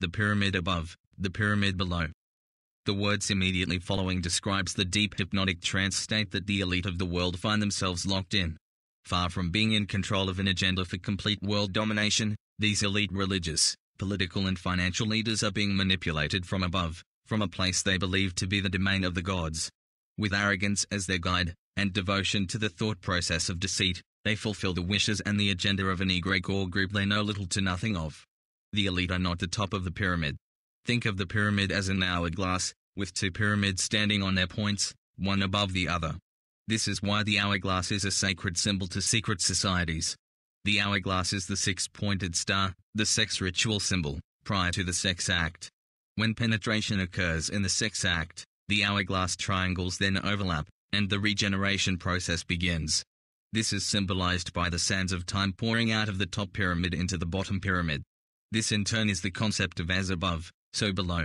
the pyramid above, the pyramid below. The words immediately following describes the deep hypnotic trance state that the elite of the world find themselves locked in. Far from being in control of an agenda for complete world domination, these elite religious, political and financial leaders are being manipulated from above, from a place they believe to be the domain of the gods. With arrogance as their guide, and devotion to the thought process of deceit, they fulfill the wishes and the agenda of an egregore group they know little to nothing of. The elite are not the top of the pyramid, Think of the pyramid as an hourglass, with two pyramids standing on their points, one above the other. This is why the hourglass is a sacred symbol to secret societies. The hourglass is the six-pointed star, the sex ritual symbol, prior to the sex act. When penetration occurs in the sex act, the hourglass triangles then overlap, and the regeneration process begins. This is symbolized by the sands of time pouring out of the top pyramid into the bottom pyramid. This in turn is the concept of as above, so below.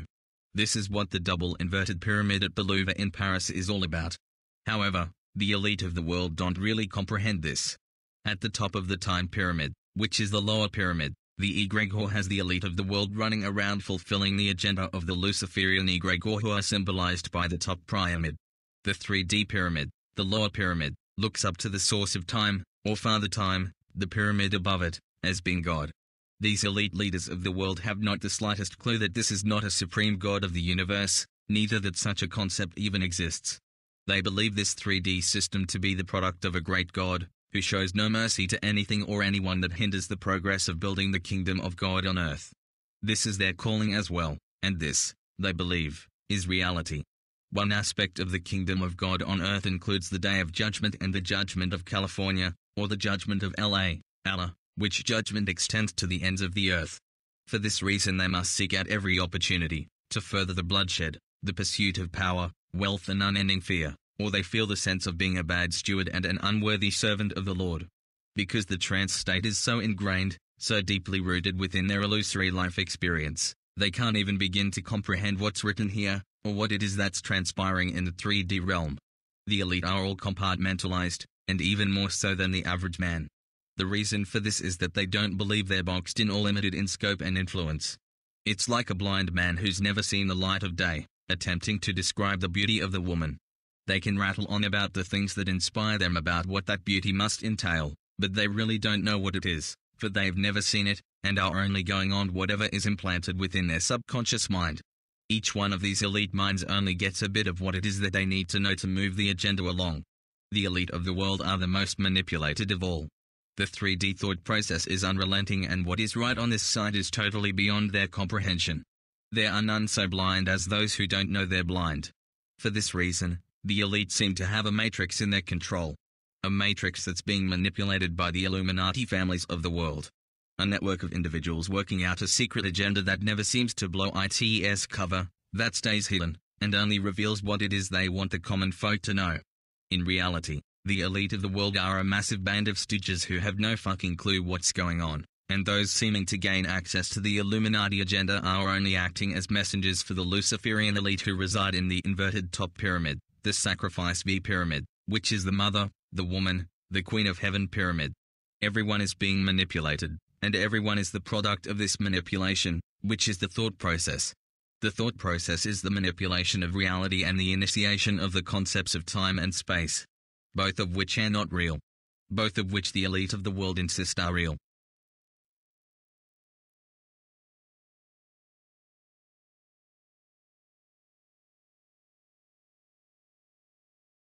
This is what the double inverted pyramid at Louvre in Paris is all about. However, the elite of the world don't really comprehend this. At the top of the time pyramid, which is the lower pyramid, the egregore has the elite of the world running around fulfilling the agenda of the Luciferian egregore who are symbolized by the top pyramid. The 3D pyramid, the lower pyramid, looks up to the source of time, or Father Time, the pyramid above it, as being God. These elite leaders of the world have not the slightest clue that this is not a supreme God of the universe, neither that such a concept even exists. They believe this 3D system to be the product of a great God, who shows no mercy to anything or anyone that hinders the progress of building the kingdom of God on earth. This is their calling as well, and this, they believe, is reality. One aspect of the kingdom of God on earth includes the day of judgment and the judgment of California, or the judgment of LA, Allah which judgment extends to the ends of the earth. For this reason they must seek out every opportunity, to further the bloodshed, the pursuit of power, wealth and unending fear, or they feel the sense of being a bad steward and an unworthy servant of the Lord. Because the trance state is so ingrained, so deeply rooted within their illusory life experience, they can't even begin to comprehend what's written here, or what it is that's transpiring in the 3D realm. The elite are all compartmentalized, and even more so than the average man. The reason for this is that they don't believe they're boxed in or limited in scope and influence. It's like a blind man who's never seen the light of day, attempting to describe the beauty of the woman. They can rattle on about the things that inspire them about what that beauty must entail, but they really don't know what it is, for they've never seen it, and are only going on whatever is implanted within their subconscious mind. Each one of these elite minds only gets a bit of what it is that they need to know to move the agenda along. The elite of the world are the most manipulated of all. The 3D thought process is unrelenting and what is right on this side is totally beyond their comprehension. There are none so blind as those who don't know they're blind. For this reason, the elite seem to have a matrix in their control. A matrix that's being manipulated by the Illuminati families of the world. A network of individuals working out a secret agenda that never seems to blow ITS cover, that stays hidden, and only reveals what it is they want the common folk to know. In reality, the elite of the world are a massive band of stooges who have no fucking clue what's going on, and those seeming to gain access to the Illuminati agenda are only acting as messengers for the Luciferian elite who reside in the inverted top pyramid, the sacrifice V pyramid, which is the mother, the woman, the queen of heaven pyramid. Everyone is being manipulated, and everyone is the product of this manipulation, which is the thought process. The thought process is the manipulation of reality and the initiation of the concepts of time and space both of which are not real. Both of which the elite of the world insist are real.